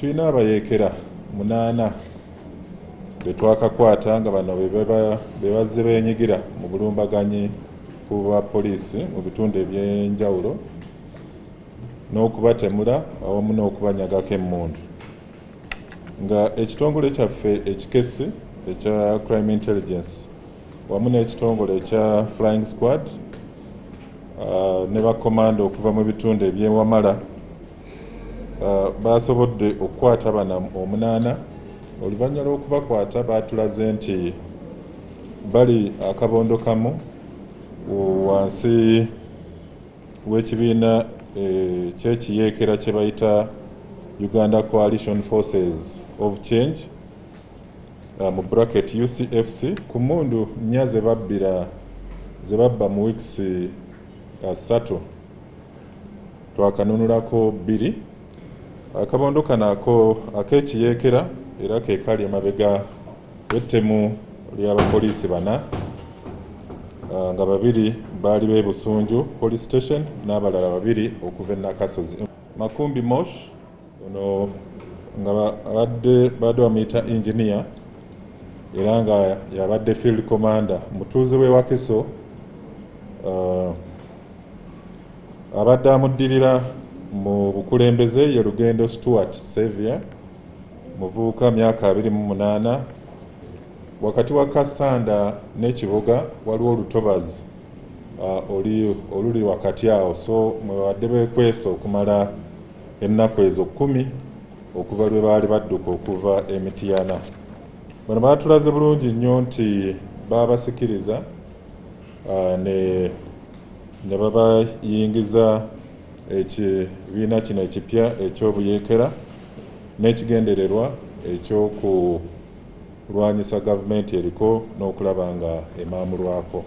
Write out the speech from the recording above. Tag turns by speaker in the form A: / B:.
A: tulina abayeekera munaana be twakakwata nga bano be bazze beenyigira mu bulumbaganyi ku bapoliisi mu bitundu ebyenjawulo n'okubatemula awamu n'okubanyagako emmundu. Nga ekitongole kyaffe ekikesi ekya crime intelligence wamu n'ekitongole ekya flying squad ne bakomanda okuva mu bitundu ebyewamala basobodde okukwata bana omunaana. Oluvannyuma lw'okubakwata baatulaze nti bali akabondo kamu wansi w'ekibiina ekyekiyeekera kye bayita uganda coalition forces of change uh, mu bracket ucfc ku mundu nnya ze babbira ze babba mu wiikisi ssatu uh, twakanunulako bbiri akabondo kano ako ak'ekiyeekera era ke kali emabega w'ettemu ly'abapoliisi bana uh, nga babiri baali b'e busunju police station n'abalala babiri okuva e nakasozi. Makumbi mosh ono nga abadde badde bamuyita engineer era nga yabadde field commander mutuuze w'e wakiso uh, abadde amuddirira mu bukulembeze ye lugendo stuart savior muvubuka myaka 28 wakati wa kasanda n'ekibuga waliwo olutobazi uh, oli oluli wakati awo. So mwebadde bekwesa okumala ennaku ezo kumi okuva lwe baali badduka okuva emitiyana bano baatulaze bulungi nnyo nti babasikiriza uh, ne babayingiza ekibiina kino ekipya ekyobuyeekera n'ekigendererwa ekyokulwanyisa gavumenti eriko n'okulaba nga emaamulwako